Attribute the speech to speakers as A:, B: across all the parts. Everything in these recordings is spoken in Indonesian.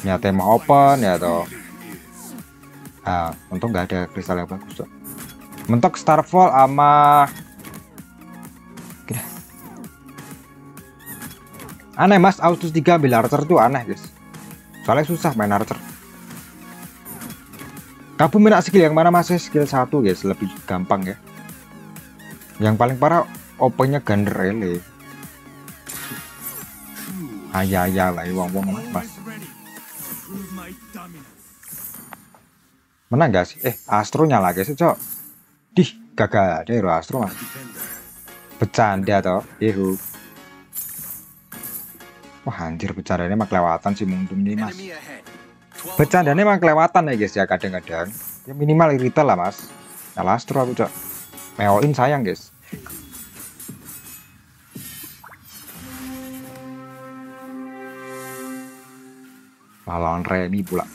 A: Nyata mau open ya toh. Ah, untung nggak ada kristal yang bagus tuh. Mentok Starfall sama. Aneh mas, Autos 3 ambil Archer tuh aneh guys. Soalnya susah main Archer. Kamu minat skill yang mana mas? Skill satu guys, lebih gampang ya. Yang paling parah opennya Gander Rele. Ayah lah, wong wong mas. Menang gak sih? Eh, Astro nyala guys, cok. Dih, gagal ada hero Astro mas. Bercanda toh, ihu. Wah anjir bercandanya mah kelewatan sih mungkin ini mas. Bercandanya mah kelewatan ya guys ya kadang-kadang. Ya minimal irrital lah mas. Nyala Astro aku cok. Meoin sayang guys. Lawan Remy pula.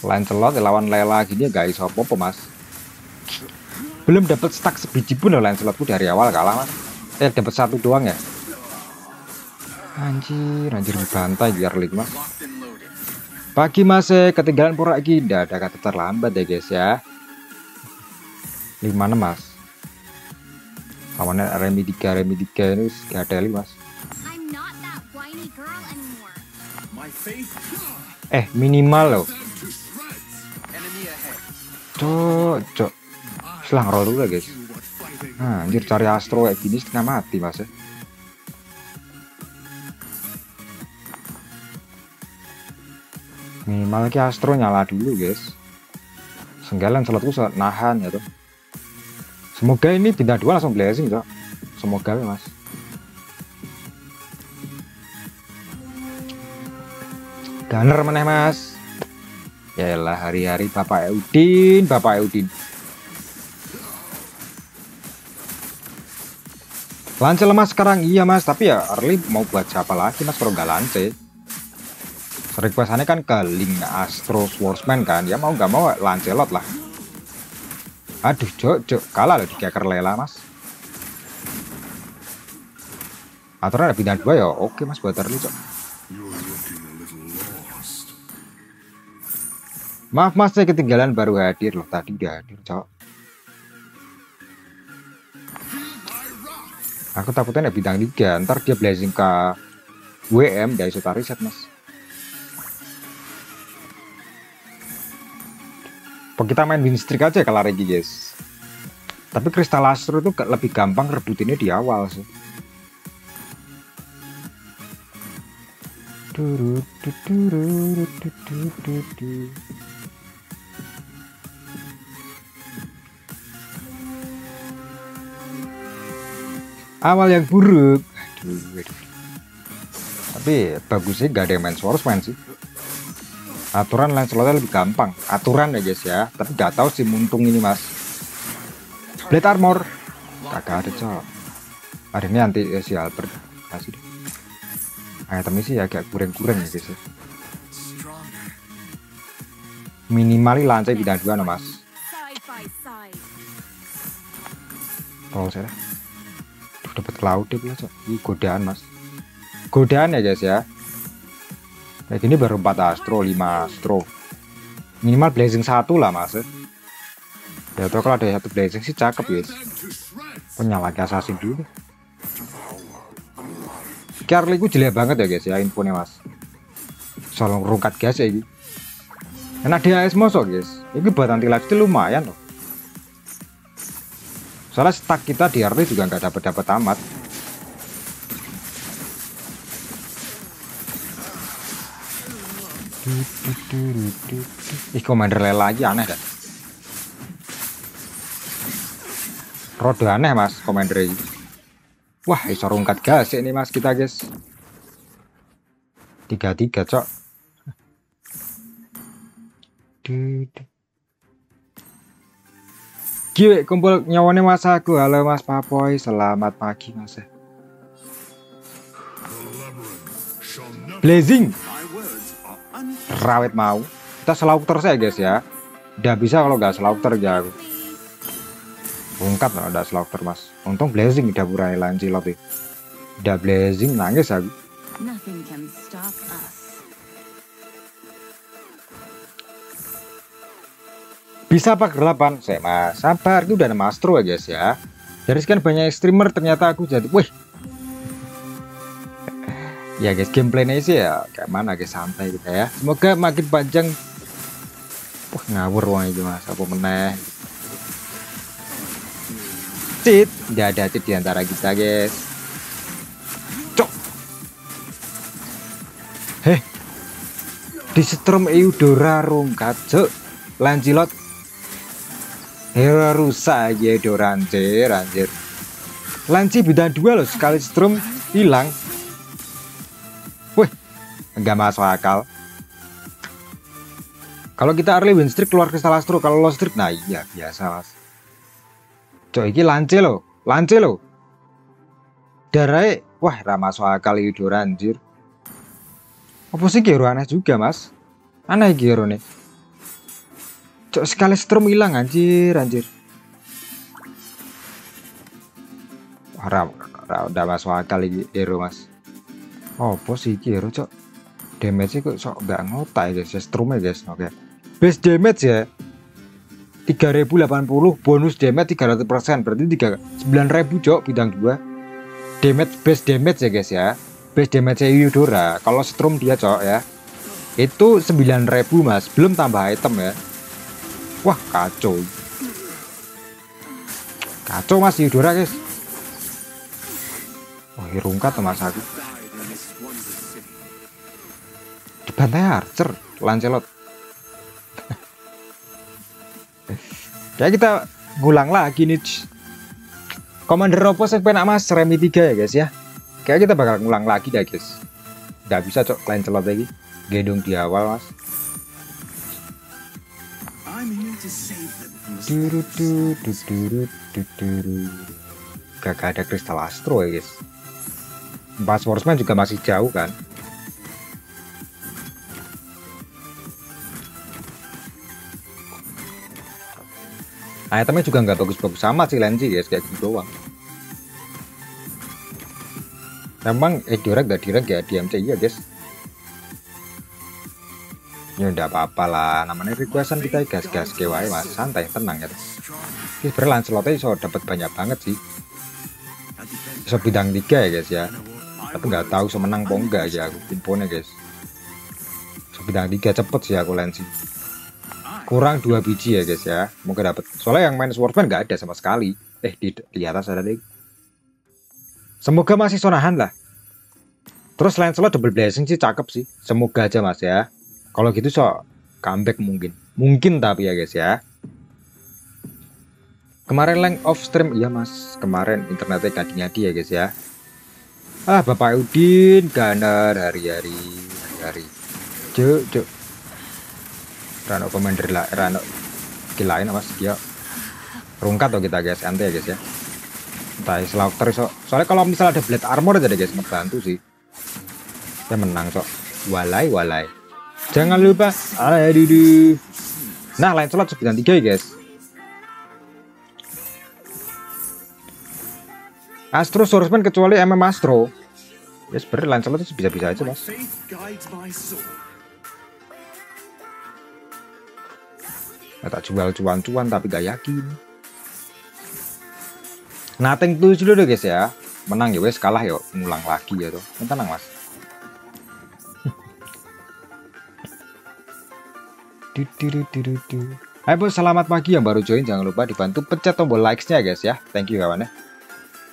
A: Lancelot lawan Lela gini ya guys apa mas. Belum dapat stack sebiji pun loh Lancelotku dari awal kalah mas. Eh dapat satu doang ya? Anjir anjir dibantai biar mas. Pagi mas eh ketinggalan pura lagi. Tidak ada kata terlambat ya guys ya. Lima mas? Lawannya Remi 3 Remi 3 ini gak ada mas eh minimal loh. Cok cok selang roll dulu guys. Nah, anjir cari astro kayak gini setengah mati mas ya. Minimal lagi astro nyala dulu guys. Senggalan selotku nahan ya tuh semoga ini bintang dua langsung blazing cok semoga mas gunner meneh mas Yalah hari-hari Bapak Eudin, Bapak Eudin. Lance lemas sekarang iya mas, tapi ya early mau buat siapa lagi mas kalau nggak lance. Requestannya kan ke Link Astro Swordsman kan, ya mau nggak mau Lancelot lah. Aduh, jok, jok, kalah loh di Kiaker Lela mas. Aturan ada pindah dua ya, oke mas buat early cok. Maaf mas, saya ketinggalan baru hadir loh. Tadi udah hadir, cok. Aku takutnya ada bintang 3, ntar dia blazing ke WM dari suka riset mas. Kita main win streak aja kalau lagi guys. Tapi kristal astro itu lebih gampang rebutinnya di awal sih. Awal yang buruk. Aduh, aduh. tapi bagusnya gak ada yang main swordsman sih. Aturan Lancelotnya lebih gampang. Aturan ya guys ya. Tapi gak tahu sih muntung ini mas. Blade armor. Kagak ada cok. Ada ini anti ya, si Albert. Kasih deh. Itemnya sih agak kurang-kurang ya guys ya. Minimali lantai bidang dua no mas. Kalau saya dapat cloud ya cok ini godaan mas. Godaan ya guys ya? Kayak gini baru 4 astro 5 astro. Minimal blazing satu lah mas ya. Tuh kalau ada satu blazing sih cakep guys penyala assassin dulu. Carly gue jelek banget ya guys ya infonya mas. Soal rungkat gas ya ini enak dia es mosok guys ini buat anti lifesteal lumayan loh soalnya stack kita di RT juga nggak dapat dapat amat. Ih commander lela lagi aneh dah. Roda aneh mas commander ini wah iso rungkat gas ini mas kita guys. Tiga tiga cok Giwe kumpul nyawane mas aku halo mas papoy selamat pagi mas blazing rawit mau kita selauter saya guys ya udah bisa kalau nggak selauter ya aku Rungkat loh ada slaughter mas. Untung blazing di dapur air lancilot ya. Udah blazing nangis aku.
B: Nothing can stop us.
A: Bisa apa gelapan? Saya mas, sabar itu udah ada mastro ya guys ya. Dari sekian banyak streamer ternyata aku jadi, wih. ya guys gameplaynya sih ya kayak mana guys santai gitu ya. Semoga makin panjang. Wah ngawur wong itu mas, apa meneh. Cheat, tidak ada cheat di antara kita guys. Cok. Heh. Di setrum Eudora rungkat, cok. Lancilot Hero rusak ya do anjir Lanci bintang dua loh sekali strum hilang. Wih enggak masuk akal. Kalau kita early win streak keluar kristal astro Kalau low streak nah iya biasa mas. Cok ini lance loh Lance loh. Darai Wah ramah masuk akal itu anjir Apa sih hero aneh juga mas. Aneh hero nih Cok sekali strum hilang anjir anjir. Wah, udah masuk akal ini hero mas. Oh, sih hero cok. Damage kok sok nggak ngotak ya guys, ya strumnya guys. Oke. Okay. Base damage ya. 3080 bonus damage 300% berarti 3 9000 cok bidang 2 damage base damage ya guys ya base damage Eudora kalau strum dia cok ya itu 9000 mas belum tambah item ya Wah kacau. Kacau mas Yudora guys. Wah rungkat mas aku. Dibantai Archer Lancelot. Kayak kita ngulang lagi nih Commander Ropo sih penak mas Remi 3 ya guys ya. Kayak kita bakal ngulang lagi deh guys. Gak bisa cok Lancelot lagi. Gedung di awal mas Gak ada kristal astro ya guys. Empat swordsman juga masih jauh kan. Itemnya juga nggak bagus-bagus sama sih Lenzi guys kayak gitu doang. Memang eh gak direk ya di MC ya guys ya udah apa-apa lah. Namanya requestan kita gas-gas kewae mas. Santai tenang ya. Ini sebenernya Lancelotnya so dapat banyak banget sih so bidang tiga ya guys ya. Tapi nggak tahu so menang po enggak ya aku infonya guys. So bidang tiga cepet sih aku lensi kurang dua biji ya guys ya. Mungkin dapat soalnya yang main swordsman nggak ada sama sekali. Eh di, di atas ada deh semoga masih sonahan lah. Terus Lancelot double blessing sih cakep sih. Semoga aja mas ya kalau gitu so comeback mungkin. Mungkin tapi ya guys ya. Kemarin link off stream iya mas. Kemarin internetnya ngadi-ngadi ya guys ya. Ah Bapak Udin ganar hari-hari hari-hari. Cuk cuk. Rano commander lah Rano kilain mas dia rungkat tuh kita guys ante ya guys ya entah slaughter so soalnya kalau misalnya ada blade armor aja deh guys ngebantu sih saya menang so walai walai Jangan lupa aduh. Nah, lain slot 93 ya, guys. Astro Swordsman kecuali MM Astro. Ya sebenarnya Lancelot itu bisa-bisa aja, Mas. Nah, tak jual cuan-cuan tapi gak yakin. Nothing tuh dulu deh guys ya. Menang ya wes kalah yuk, ngulang lagi ya tuh. Tenang Mas. Hai bos, selamat pagi yang baru join. Jangan lupa dibantu pencet tombol likes-nya guys ya. Thank you kawan ya.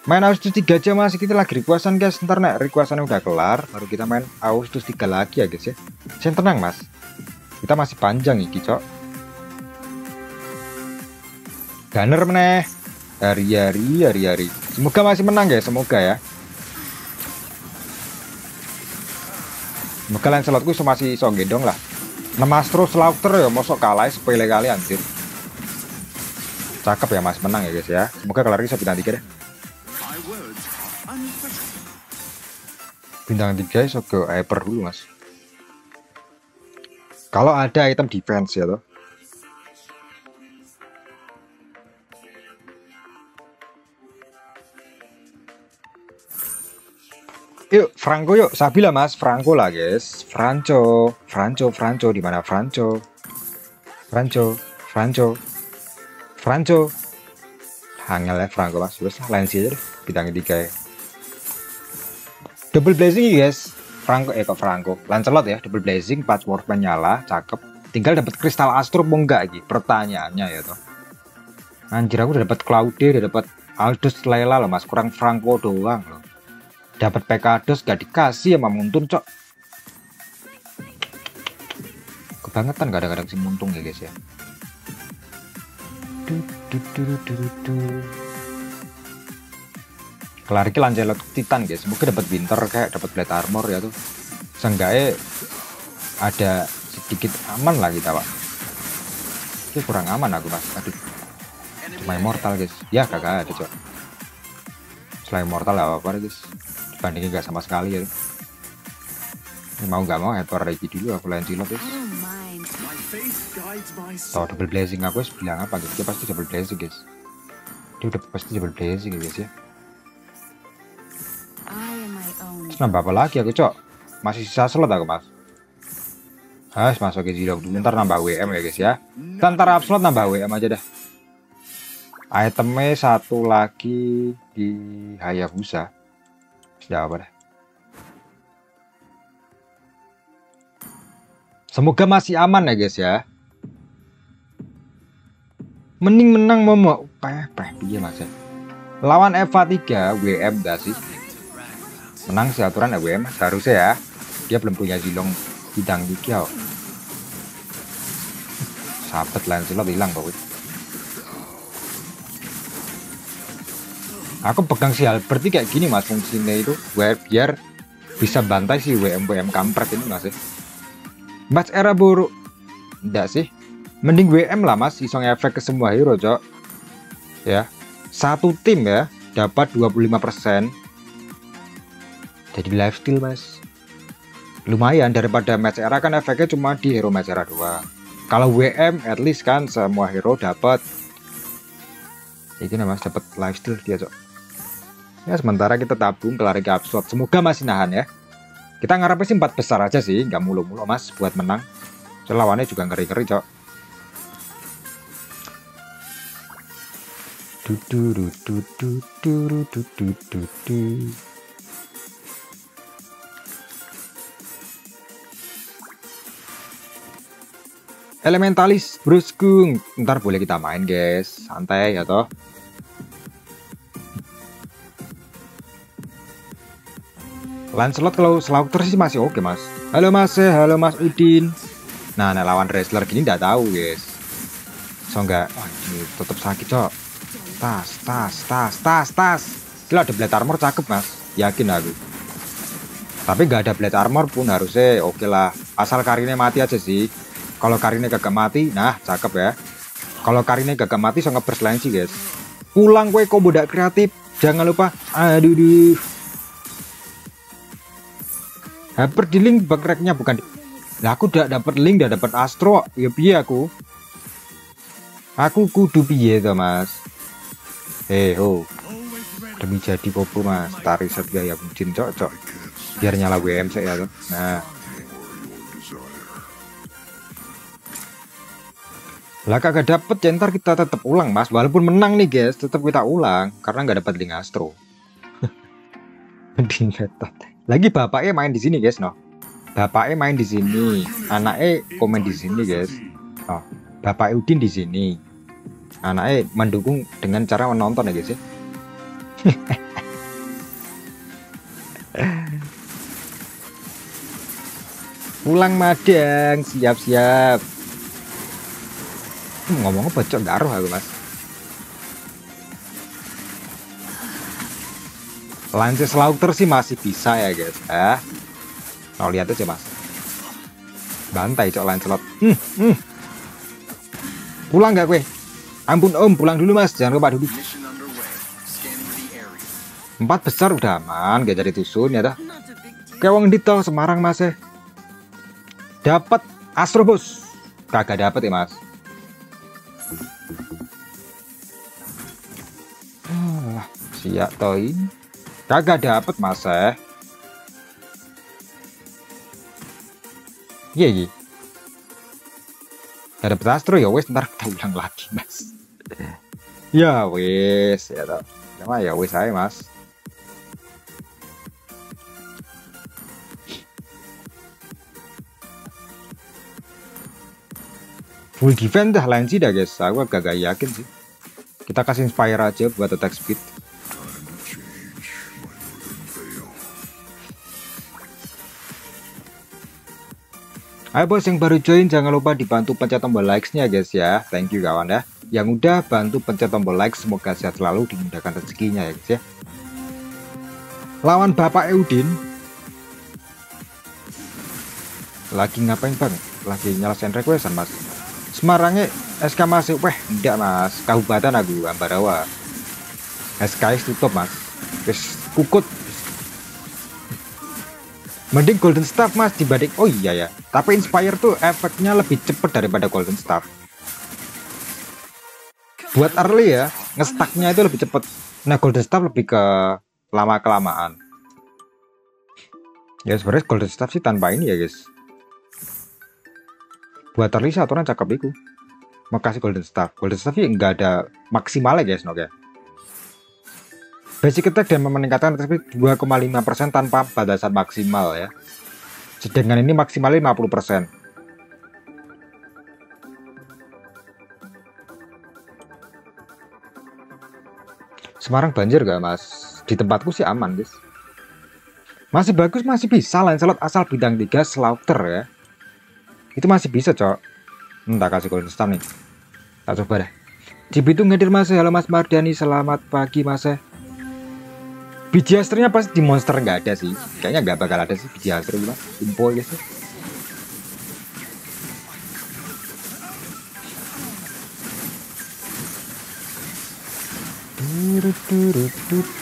A: Main Agustus 3 aja masih kita lagi requestan guys. Ntar nek requestan udah kelar, baru kita main Agustus 3 lagi ya guys ya. Saya tenang mas. Kita masih panjang iki cok. Gunner meneh. Hari-hari, hari-hari. Semoga masih menang guys, semoga ya. Semoga Lancelotku masih so lah. Nemastro Slaughter ya mosok kalah sepele kali anjir. Cakep ya Mas, menang ya guys ya. Semoga kelar bisa bintang 3 deh. Bintang 3 iso ke hyper dulu Mas. Kalau ada item defense ya toh. Franco yuk, Sabila mas, Franco lah guys. Franco, Franco, Franco di mana Franco? Franco, Franco, Franco. Hangel ya Franco mas, lah lain sih bintang ketiga ya. Double blazing guys, Franco eh kok Franco, Lancelot ya, double blazing, patchwork menyala, cakep. Tinggal dapat kristal astro mau enggak gitu, pertanyaannya ya toh. Anjir aku udah dapat Claude, udah dapat Aldous Layla loh mas, kurang Franco doang loh dapat Pekados gak dikasih sama Muntun cok? Kebangetan kadang-kadang si Muntung ya guys ya. Du, du, du, du, du, kelar Titan guys. Mungkin dapat winter kayak dapat blade armor ya tuh. Seenggaknya ada sedikit aman lah kita pak. Ini kurang aman aku mas. Aduh. Cuma immortal guys. Ya kagak ada cok. Selain immortal apa apa guys bandingin gak sama sekali ya. Ini mau nggak mau hyper lagi dulu aku lain silot ya tau double blazing aku harus bilang apa guys dia pasti double blazing guys. Dia udah pasti double blazing ya. Guys ya. Terus nambah apa lagi aku cok? Masih sisa slot aku mas. Has masuk ke zero dulu ntar nambah WM ya guys ya. Kita ntar upslot nambah WM aja dah. Itemnya satu lagi di Hayabusa apa dah semoga masih aman ya guys ya. Mending menang momo peh peh piye mas ya? Lawan Eva 3 WM gak sih? Menang sih aturan ya WM seharusnya ya. Dia belum punya zilong bidang tiga kok sabet Lancelot hilang pokoknya aku pegang si Albert kayak gini mas fungsinya itu. Biar, biar bisa bantai si WM WM kampret ini mas ya. Era buruk. Enggak sih. Mending WM lah mas isong efek ke semua hero cok. Ya. Satu tim ya dapat 25% jadi lifesteal mas. Lumayan daripada match era kan efeknya cuma di hero match era doang. Kalau WM at least kan semua hero dapat. Ini mas dapat lifesteal dia cok Ya sementara kita tabung ke lari ke. Semoga masih nahan ya. Kita ngarepnya sih empat besar aja sih, nggak mulu-mulu mas buat menang. Lawannya juga ngeri-ngeri cok. Elementalis Bruce brusku ntar boleh kita main guys santai ya toh Lancelot kalau Slaughter sih masih oke mas. Halo mas. Eh, halo mas Udin. Nah, nah lawan wrestler gini nggak tahu guys So nggak. Ini tetep sakit cok. Tas tas tas tas tas. Gila ada blade armor cakep mas. Yakin aku. Tapi nggak ada blade armor pun harusnya oke lah. Asal Karine mati aja sih. Kalau Karine gak mati Nah cakep ya. Kalau Karine gak mati so ngeburst lain sih guys. Pulang gue kok budak kreatif. Jangan lupa. Aduh duh Hyper di link backtracknya bukan di- lah aku udah dapat link udah dapat astro. Ya piye aku? Aku kudu piye to mas? Eh ho.
C: Ready.
A: demi jadi popo mas. Tarik set gaya bucin cocok biar nyala WM saya ya tuh nah. Lah kagak dapet ya ntar kita tetap ulang mas. Walaupun menang nih guys tetap kita ulang karena nggak dapat link astro. Mending lagi bapaknya main di sini guys no? Bapaknya main di sini anaknya komen di sini guys. Oh bapak Udin di sini. Anaknya mendukung dengan cara menonton ya guys ya. Pulang madang siap-siap. Hmm, ngomongnya bocok garuh aku mas Lances Slaughter sih masih bisa ya guys ah Mau lihat aja mas. Bantai cok Lancelot. Hmm, hmm. Pulang gak gue? Ampun om pulang dulu mas. Jangan lupa dulu. Empat besar udah aman Gak jadi tusun ya dah. Wong Dito Semarang mas ya. Dapat Astro Bos Kagak dapet ya mas. Alah, siap toin Kagak dapet mas eh. Iya iya. Gak dapet astro ya wes ntar kita ulang lagi mas. ya wes ya tak. Cuma ya wes aja mas. full defense dah lain sih dah guys aku agak yakin sih kita kasih inspire aja buat attack speed Ayo bos yang baru join jangan lupa dibantu pencet tombol likes-nya guys ya. Thank you kawan ya. Yang udah bantu pencet tombol like semoga sehat selalu dimudahkan rezekinya ya guys ya. Lawan Bapak Eudin. Lagi ngapain bang? Lagi nyelesain requestan mas. Semarangnya SK masih weh enggak mas. Kabupaten aku Ambarawa. SKS tutup mas. Kukut Mending Golden Staff mas dibanding Oh iya ya Tapi Inspire tuh efeknya lebih cepet daripada Golden Staff. Buat early ya Ngestaknya itu lebih cepet. Nah Golden Staff lebih ke Lama kelamaan Ya sebenarnya Golden Staff sih tanpa ini ya guys. Buat early sih aturan cakep itu Makasih Golden Staff. Golden Staff sih nggak ada maksimalnya guys no, ya Basic attack dan meningkatkan attack 2,5% tanpa batasan maksimal ya. Sedangkan ini maksimal 50%. Semarang banjir gak mas? Di tempatku sih aman guys. Masih bagus masih bisa Lancelot asal bidang 3 slaughter ya. Itu masih bisa cok. Entah kasih golden star nih. Tak coba deh. Di Bitung hadir mas, halo mas Mardani, selamat pagi mas. Biji asternya pasti di monster nggak ada sih. Kayaknya nggak bakal ada sih biji aster gimana? Info ya sih.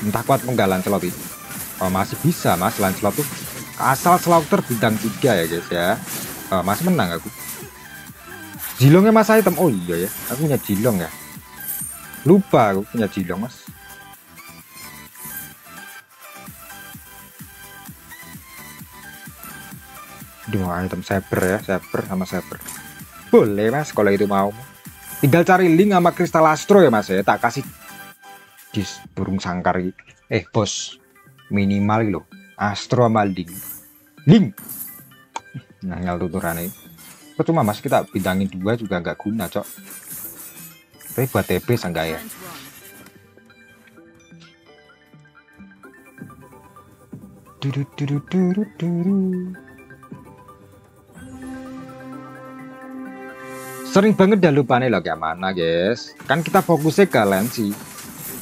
A: Entah kuat enggak Lancelot. Oh masih bisa mas Lancelot tuh. Asal slaughter bintang 3 ya guys ya. Oh, masih menang aku. Jilongnya mas item. Oh iya ya. Aku punya jilong ya. Lupa aku punya jilong mas. Dua item saber ya, saber sama saber. Boleh mas, kalau itu mau. Tinggal cari link sama kristal astro ya mas ya. Tak kasih di burung sangkar. Eh bos, minimal lo. Astro sama link. Link. Nah nyal tuturannya. Percuma mas kita bintangin dua juga nggak guna cok. Tapi buat TP sanggah ya. Duru, duru, duru, sering banget dah lupa nih loh kayak mana guys. Kan kita fokusnya ke lensi.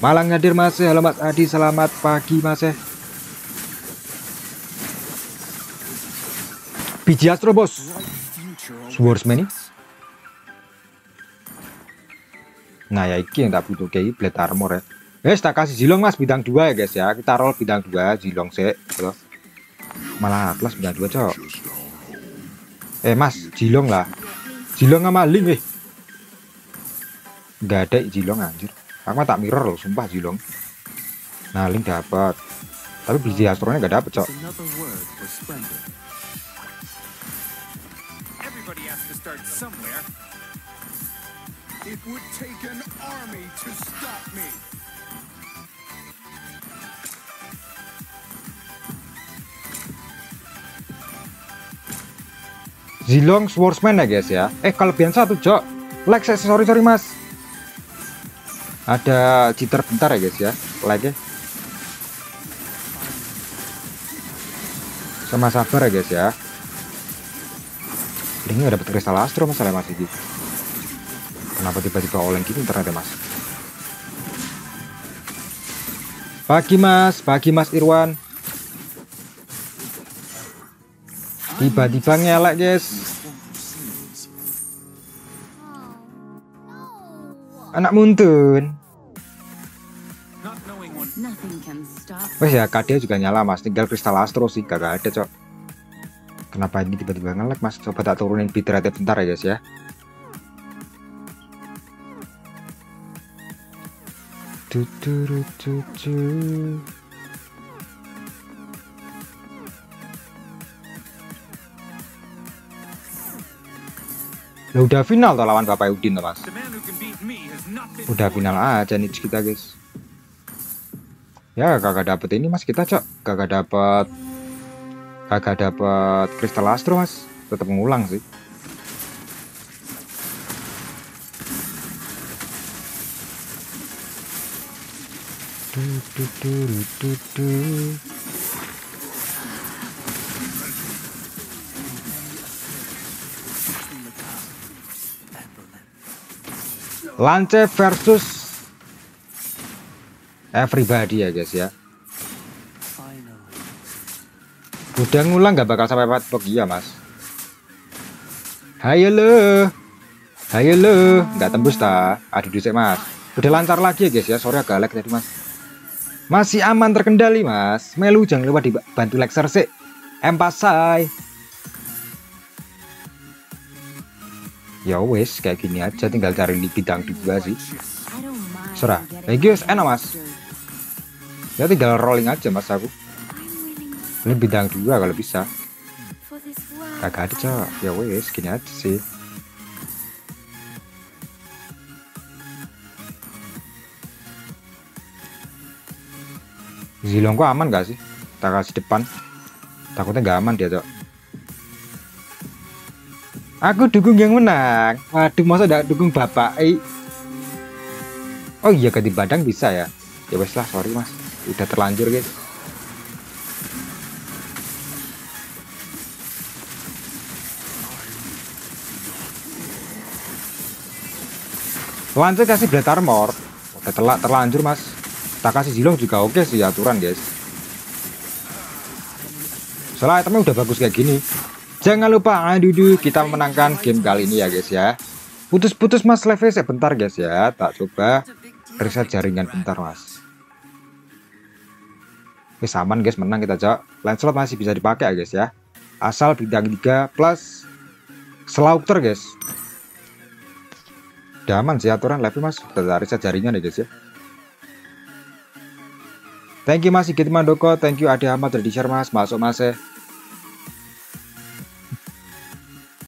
A: Malah ngadir mas. Halo mas Adi. Selamat pagi mas. Biji astro bos. Swordsman nih nah ya iki yang tak butuh kayak blade armor ya. Guys, tak kasih zilong mas. Bidang dua ya guys ya. Kita roll bidang dua zilong sih malah atlas bidang dua cok. Eh mas zilong lah Jilong sama Ling eh. Gak ada Jilong anjir. Aku tak mirror loh, sumpah Jilong. Nah, Ling dapat. Tapi biji astronya gak dapet, Cok.
C: It would take an army to stop me.
A: Zilong Swordsman ya guys ya. Eh kelebihan satu, Cok. Like saya sorry sorry Mas. Ada jitter bentar ya guys ya. Like -nya. Sama sabar ya guys ya. Ini dapat kristal astro masalah Mas ini. Kenapa tiba-tiba oleng gini ternyata Mas? Pagi Mas, pagi Mas Irwan. Tiba-tiba ngelek guys. Anak muntun. Wes ya KD juga nyala mas. Tinggal kristal astro sih kagak ada cok. Kenapa ini tiba-tiba ngelek mas? Coba tak turunin bitrate bentar ya guys ya. Tuturututu. Lah udah final tuh lawan Bapak Udin tuh mas. Udah final aja nih kita guys. Ya kagak dapet ini mas kita cok. Kagak dapet kagak dapet kristal astro mas. Tetap ngulang sih. Du, du, du, du, du, du. Lance versus everybody ya guys ya. Udah ngulang nggak bakal sampai empat ya mas. Hayo lo, hayo lo, nggak tembus ta. Aduh dusek mas. Udah lancar lagi ya guys ya. Sorry agak lag tadi mas. Masih aman terkendali mas. Melu jangan lupa dibantu share sih. Empasai. Ya wes kayak gini aja tinggal cari di bidang dua sih. Serah. Eh, guys, enak, Mas. Ya tinggal rolling aja mas aku. Ini bidang dua kalau bisa. Kagak ada cok. Ya wes gini aja sih. Zilongko aman gak sih? Tak kasih depan. Takutnya nggak aman dia cok. Aku dukung yang menang. Waduh masa tidak dukung bapak? Eh. Oh iya ganti badang bisa ya? Ya wes lah sorry mas. Udah terlanjur guys. Lanjut kasih blade armor. Udah telak terlanjur mas. Tak kasih zilong juga oke sih aturan guys. Soalnya itemnya udah bagus kayak gini. Jangan lupa aduh kita memenangkan game kali ini ya guys ya. Putus-putus mas level sebentar guys ya. Tak coba reset jaringan bentar mas. Oke aman guys menang kita cok. Lancelot masih bisa dipakai ya guys ya. Asal bintang 3 plus Slaughter guys. Udah aman sih aturan level mas. Udah reset jaringan ya guys ya. Thank you Mas Sigit Mandoko, thank you Ade Ahmad udah di share Mas, masuk Mas ya.